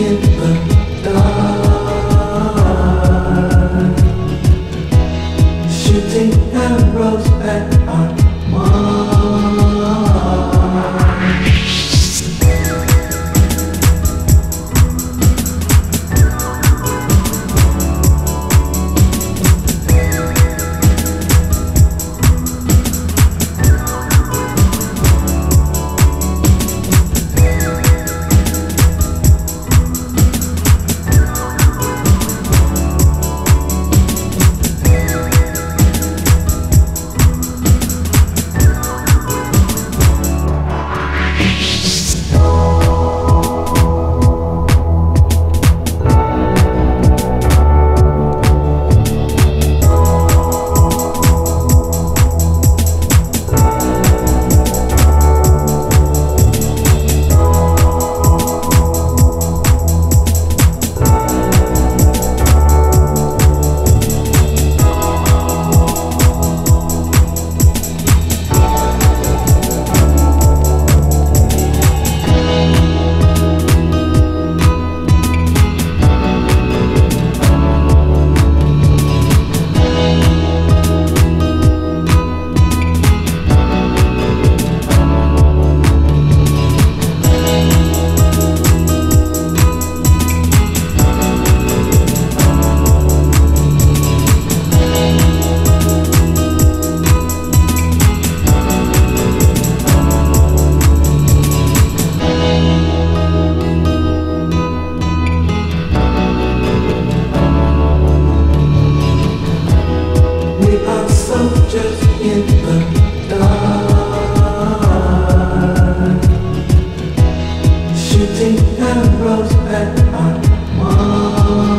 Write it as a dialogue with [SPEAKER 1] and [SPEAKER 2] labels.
[SPEAKER 1] in rose red heart.